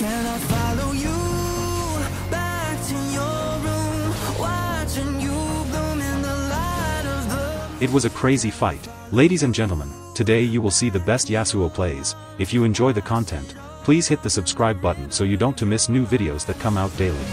and I follow you back to your room Watching you bloom in the light It was a crazy fight. Ladies and gentlemen, today you will see the best Yasuo plays. If you enjoy the content, please hit the subscribe button so you don't to miss new videos that come out daily.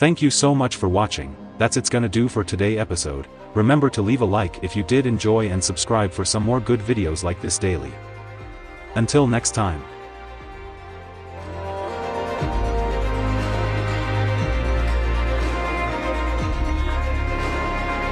Thank you so much for watching, that's it's gonna do for today episode, remember to leave a like if you did enjoy and subscribe for some more good videos like this daily. Until next time.